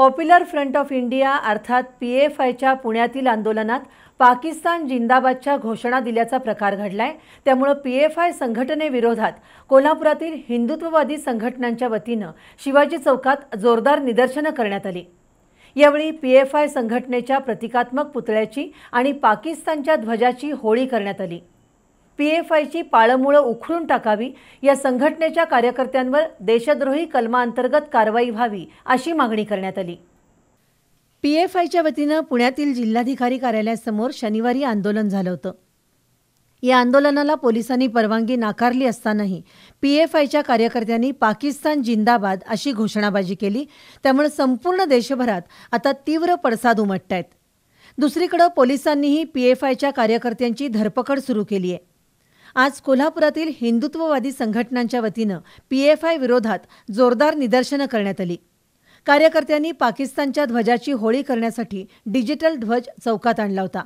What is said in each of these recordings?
Popular front of India अर्थात P F आयच्या पुण्यातील आंदोलनात पाकिस्तान जिंदाबादच्या घोषणा दिल्याचा प्रकार घडलाय. त्यामुळं पी एफ आय संघटनेविरोधात कोल्हापुरातील हिंदुत्ववादी संघटनांच्या वतीनं शिवाजी चौकात जोरदार निदर्शनं करण्यात आली. यावेळी पी एफ आय संघटनेच्या प्रतिकात्मक पुतळ्याची आणि पाकिस्तानच्या ध्वजाची होळी करण्यात आली. पी एफ आयची पाळंमुळं उखडून टाकावी या संघटनेच्या कार्यकर्त्यांवर देशद्रोही कलमाअंतर्गत कारवाई व्हावी अशी मागणी करण्यात आली. पी एफ आयच्या वतीनं पुण्यातील जिल्हाधिकारी कार्यालयासमोर शनिवारी आंदोलन झालं होतं. या आंदोलनाला पोलिसांनी परवानगी नाकारली असतानाही पी एफ आयच्या कार्यकर्त्यांनी पाकिस्तान जिंदाबाद अशी घोषणाबाजी केली. त्यामुळे संपूर्ण देशभरात आता तीव्र पडसाद उमटत आहेत दुसरीकडं पोलिसांनीही पी एफ आयच्या कार्यकर्त्यांची धरपकड सुरू केली आहे. आज कोल्हापुरातील हिंदुत्ववादी संघटनांच्या वतीनं पी एफ आय विरोधात जोरदार निदर्शनं करण्यात आली. कार्यकर्त्यांनी पाकिस्तानच्या ध्वजाची होळी करण्यासाठी डिजिटल ध्वज चौकात आणला होता.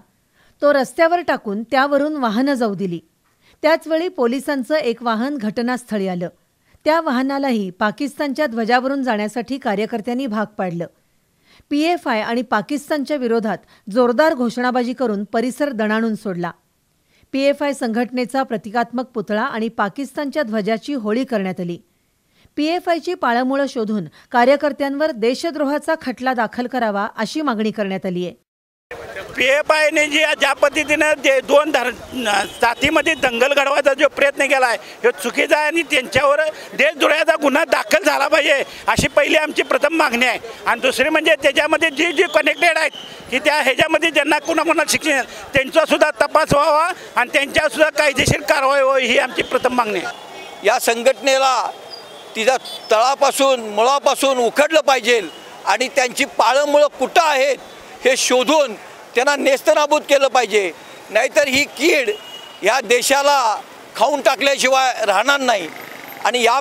तो रस्त्यावर टाकून त्यावरून वाहनं जाऊ दिली. त्याचवेळी पोलिसांचं एक वाहन घटनास्थळी आलं. त्या वाहनालाही पाकिस्तानच्या ध्वजावरून जाण्यासाठी कार्यकर्त्यांनी भाग पाडलं. पी एफ आय आणि पाकिस्तानच्या विरोधात जोरदार घोषणाबाजी करून परिसर दणाणून सोडला. पी एफ आय संघटनेचा प्रतिकात्मक पुतळा आणि पाकिस्तानच्या ध्वजाची होळी करण्यात आली. पी एफ आयची पाळंमुळं शोधून कार्यकर्त्यांवर देशद्रोहाचा खटला दाखल करावा अशी मागणी करण्यात आली आहे पी एफ आयने जी ज्या पद्धतीनं जे दोन धर जातीमध्ये दंगल घडवायचा जो प्रयत्न केला आहे हे चुकीचा आहे आणि त्यांच्यावर देशद्रोहाचा गुन्हा दाखल झाला पाहिजे अशी पहिली आमची प्रथम मागणी आहे. आणि दुसरी म्हणजे त्याच्यामध्ये जी जी कनेक्टेड आहेत की त्या ह्याच्यामध्ये ज्यांना कुणाकुणा शिक्षण त्यांचासुद्धा तपास व्हावा आणि त्यांच्यासुद्धा कायदेशीर कारवाई व्हावी ही आमची प्रथम मागणी आहे. या संघटनेला तिच्या तळापासून मुळापासून उखडलं पाहिजे आणि त्यांची पाळंमुळं कुठं आहेत हे शोधून त्यांना नेस्तनाबूत केलं पाहिजे. नाहीतर ही कीड या देशाला खाऊन टाकल्याशिवाय राहणार नाही. आणि या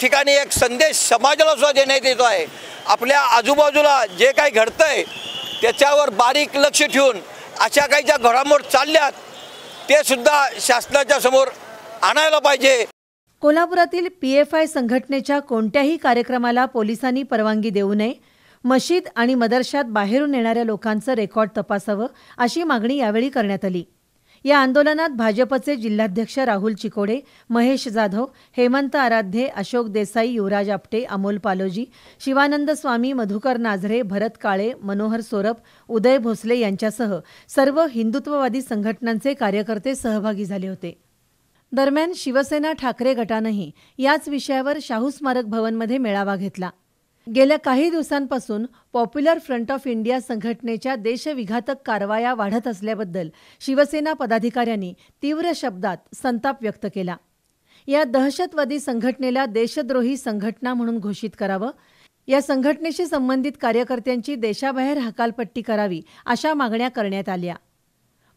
ठिकाणी एक संदेश समाजाला सुद्धा देण्यात येतो आहे. आपल्या आजूबाजूला जे काही घडतं आहे त्याच्यावर बारीक लक्ष ठेवून अशा काही ज्या घडामोड चालल्यात ते सुद्धा शासनाच्या समोर आणायला पाहिजे. कोल्हापुरातील पी एफ आय संघटनेच्या कोणत्याही कार्यक्रमाला पोलिसांनी परवानगी देऊ नये. मशीद आणि मदरशात बाहेरून येणाऱ्या लोकांचं रेकॉर्ड तपासावं अशी मागणी यावेळी करण्यात आली. या आंदोलनात भाजपचे जिल्हाध्यक्ष राहुल चिकोडे महेश जाधव हेमंत आराध्ये अशोक देसाई युवराज आपटे अमोल पालोजी शिवानंद स्वामी मधुकर नाझरे भरत काळे मनोहर सोरप उदय भोसले यांच्यासह सर्व हिंदुत्ववादी संघटनांचे कार्यकर्ते सहभागी झाले होते. दरम्यान शिवसेना ठाकरे गटानंही याच विषयावर शाहू स्मारक भवनमध्ये मेळावा घेतला. गेल्या काही दिवसांपासून पॉप्युलर फ्रंट ऑफ इंडिया संघटनेच्या देशविघातक कारवाया वाढत असल्याबद्दल शिवसेना पदाधिकाऱ्यांनी तीव्र शब्दात संताप व्यक्त केला. या दहशतवादी संघटनेला देशद्रोही संघटना म्हणून घोषित करावं या संघटनेशी संबंधित कार्यकर्त्यांची देशाबाहेर हकालपट्टी करावी अशा मागण्या करण्यात आल्या.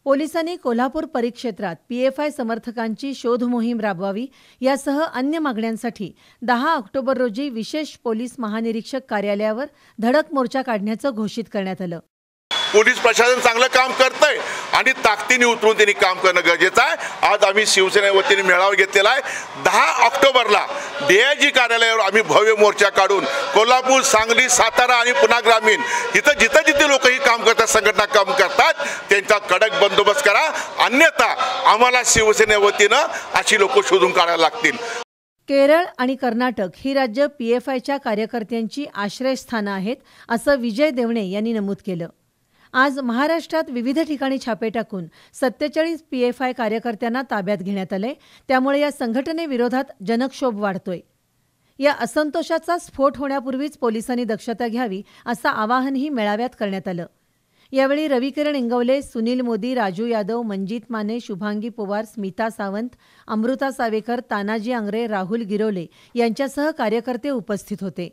पोलिसांनी कोल्हापूर परिक्षेत्रात पीएफआय समर्थकांची शोध मोहीम राबवावी यासह अन्य मागण्यांसाठी दहा ऑक्टोबर रोजी विशेष पोलीस महानिरीक्षक कार्यालयावर धडक मोर्चा काढण्याचं घोषित करण्यात आलं. पोलीस प्रशासन चांगलं काम करतंय आणि ताकदीने उतरून त्यांनी काम करणं गरजेचं आहे. आज आम्ही शिवसेने वतीने मेळावा घेतलेला आहे. दहा ऑक्टोबरला डीआयजी कार्यालयावर आम्ही भव्य मोर्चा काढून कोल्हापूर सांगली सातारा आणि पुन्हा ग्रामीण इथं जिथं जिथे लोक ही काम करतात संघटना काम करतात त्यांचा कडक बंदोबस्त करा. अन्यथा आम्हाला शिवसेने वतीनं अशी लोक शोधून काढायला लागतील. केरळ आणि कर्नाटक ही राज्य पीएफआयच्या कार्यकर्त्यांची आश्रयस्थानं आहेत असं विजय देवणे यांनी नमूद केलं. आज महाराष्ट्रात विविध ठिकाणी छापे टाकून सत्तेचाळीस पी एफ आय कार्यकर्त्यांना ताब्यात घेण्यात आलंय. त्यामुळे या संघटनेविरोधात जनक्षोभ वाढतोय. या असंतोषाचा स्फोट होण्यापूर्वीच पोलिसांनी दक्षता घ्यावी असं आवाहनही मेळाव्यात करण्यात आलं. यावेळी रविकिरण इंगवले सुनील मोदी राजू यादव मंजित माने शुभांगी पवार स्मिता सावंत अमृता सावेकर तानाजी आंग्रे राहुल गिरोले यांच्यासह कार्यकर्ते उपस्थित होते.